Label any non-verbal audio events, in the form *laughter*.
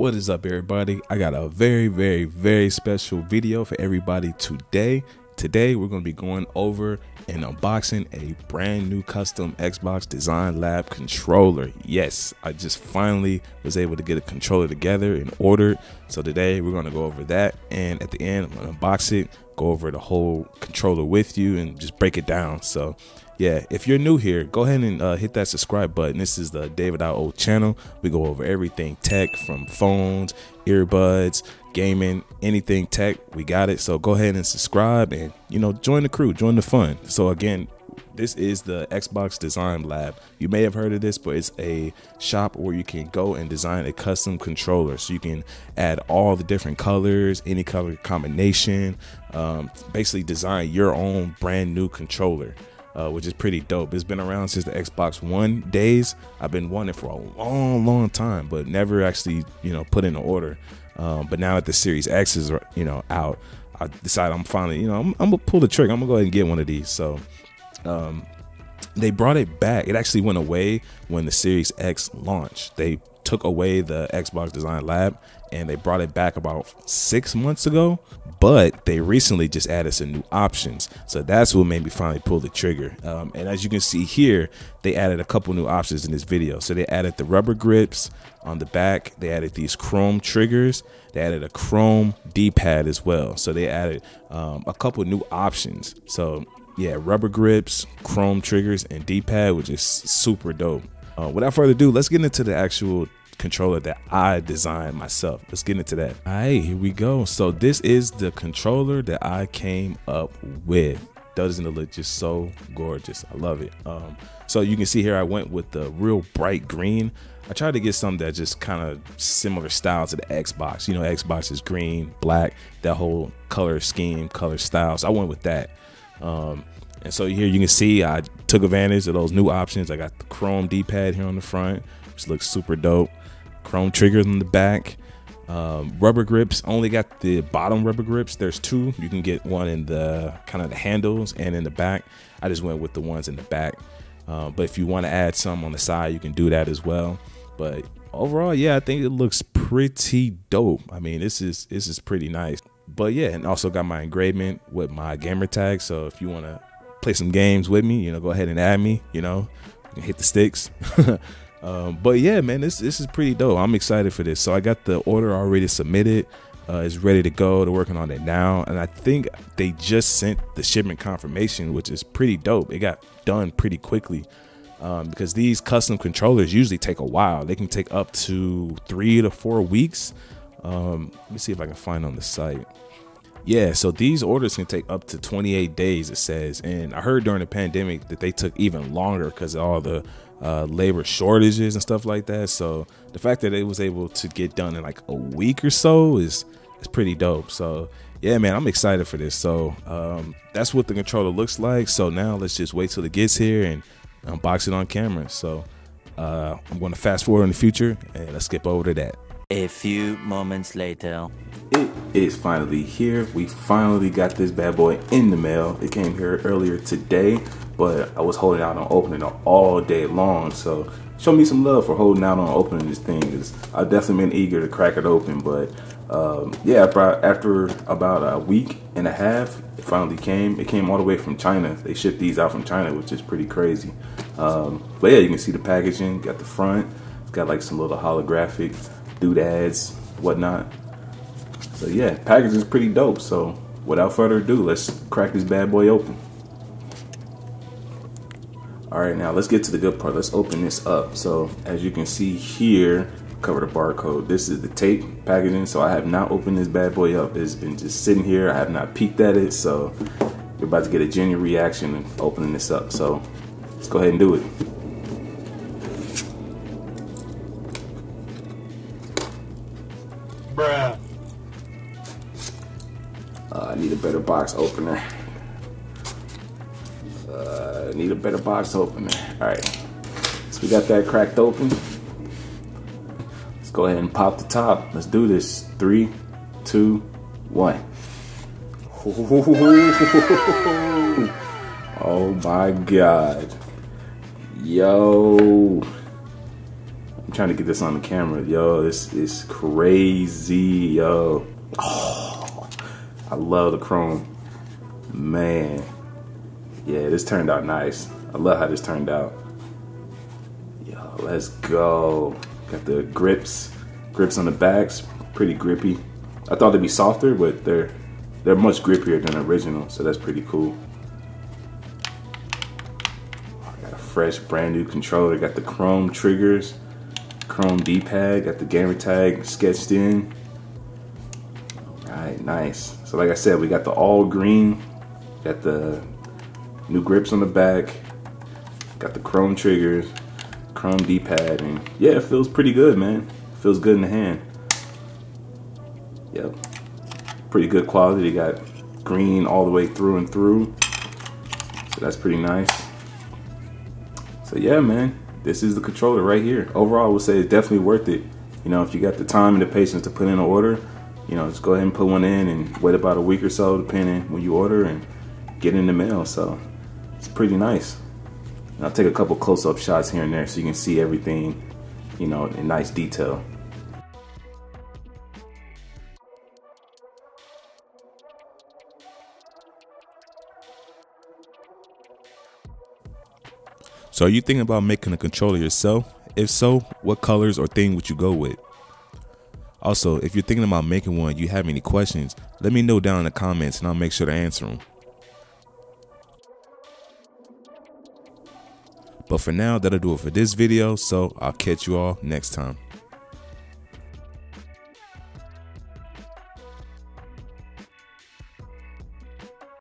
What is up, everybody? I got a very, very, very special video for everybody today. Today, we're going to be going over and unboxing a brand new custom Xbox Design Lab controller. Yes, I just finally was able to get a controller together and ordered. So today, we're going to go over that. And at the end, I'm going to unbox it, go over the whole controller with you, and just break it down. So yeah, if you're new here, go ahead and uh, hit that subscribe button. This is the David O channel. We go over everything tech from phones, earbuds, gaming, anything tech. We got it. So go ahead and subscribe and, you know, join the crew, join the fun. So again, this is the Xbox Design Lab. You may have heard of this, but it's a shop where you can go and design a custom controller. So you can add all the different colors, any color combination, um, basically design your own brand new controller uh, which is pretty dope. It's been around since the Xbox One days. I've been wanting for a long, long time, but never actually, you know, put in an order. Um, but now that the Series X is, you know, out, I decided I'm finally, you know, I'm, I'm, gonna pull the trigger. I'm gonna go ahead and get one of these. So, um, they brought it back. It actually went away when the Series X launched. They took away the Xbox Design Lab and they brought it back about six months ago. But they recently just added some new options. So that's what made me finally pull the trigger. Um, and as you can see here, they added a couple new options in this video. So they added the rubber grips on the back, they added these chrome triggers, they added a chrome D pad as well. So they added um, a couple new options. So yeah, rubber grips, chrome triggers, and D pad, which is super dope. Uh, without further ado, let's get into the actual controller that I designed myself. Let's get into that. All right, here we go. So this is the controller that I came up with. Doesn't it look just so gorgeous? I love it. Um, so you can see here I went with the real bright green. I tried to get something that just kind of similar style to the Xbox. You know, Xbox is green, black, that whole color scheme, color style. So I went with that. Um, and so here you can see I took advantage of those new options. I got the chrome D-pad here on the front, which looks super dope. Chrome triggers on the back. Um, rubber grips only got the bottom rubber grips. There's two. You can get one in the kind of the handles and in the back. I just went with the ones in the back. Uh, but if you want to add some on the side, you can do that as well. But overall, yeah, I think it looks pretty dope. I mean, this is this is pretty nice. But yeah, and also got my engraving with my gamer tag. So if you want to play some games with me, you know, go ahead and add me. You know, hit the sticks. *laughs* um, but yeah, man, this this is pretty dope. I'm excited for this. So I got the order already submitted. Uh, it's ready to go. They're working on it now, and I think they just sent the shipment confirmation, which is pretty dope. It got done pretty quickly um, because these custom controllers usually take a while. They can take up to three to four weeks. Um, let me see if I can find on the site. Yeah, so these orders can take up to 28 days, it says. And I heard during the pandemic that they took even longer because of all the uh, labor shortages and stuff like that. So the fact that it was able to get done in like a week or so is is pretty dope. So yeah, man, I'm excited for this. So um, that's what the controller looks like. So now let's just wait till it gets here and unbox it on camera. So uh, I'm going to fast forward in the future and let's skip over to that. A few moments later. It is finally here. We finally got this bad boy in the mail. It came here earlier today, but I was holding out on opening it all day long. So show me some love for holding out on opening this thing. I've definitely been eager to crack it open, but um, yeah, after about a week and a half, it finally came. It came all the way from China. They shipped these out from China, which is pretty crazy. Um, but yeah, you can see the packaging. Got the front. It's got like some little holographic doodads, whatnot. So yeah, package is pretty dope. So without further ado, let's crack this bad boy open. All right, now let's get to the good part. Let's open this up. So as you can see here, cover the barcode. This is the tape packaging. So I have not opened this bad boy up. It's been just sitting here. I have not peeked at it. So you're about to get a genuine reaction opening this up. So let's go ahead and do it. Bruh. Uh, I need a better box opener. Uh, need a better box opener. All right. So we got that cracked open. Let's go ahead and pop the top. Let's do this. Three, two, one. *laughs* Oh my God. Yo. I'm trying to get this on the camera. Yo, this is crazy, yo. Oh, I love the chrome. Man. Yeah, this turned out nice. I love how this turned out. Yo, let's go. Got the grips, grips on the backs, pretty grippy. I thought they'd be softer, but they're they're much grippier than original, so that's pretty cool. Got a fresh, brand new controller. Got the chrome triggers, chrome D-pad, got the gamer tag sketched in. All right, nice. So like I said, we got the all green, got the new grips on the back, got the chrome triggers, chrome D-pad, and yeah, it feels pretty good, man. Feels good in the hand. Yep. Pretty good quality. They got green all the way through and through. So that's pretty nice. So yeah, man, this is the controller right here. Overall, I would say it's definitely worth it. You know, if you got the time and the patience to put in an order, you know, just go ahead and put one in and wait about a week or so, depending when you order, and get in the mail. So it's pretty nice. And I'll take a couple close-up shots here and there so you can see everything, you know, in nice detail. So, are you thinking about making a controller yourself? If so, what colors or theme would you go with? Also, if you're thinking about making one, you have any questions, let me know down in the comments and I'll make sure to answer them. But for now, that'll do it for this video, so I'll catch you all next time.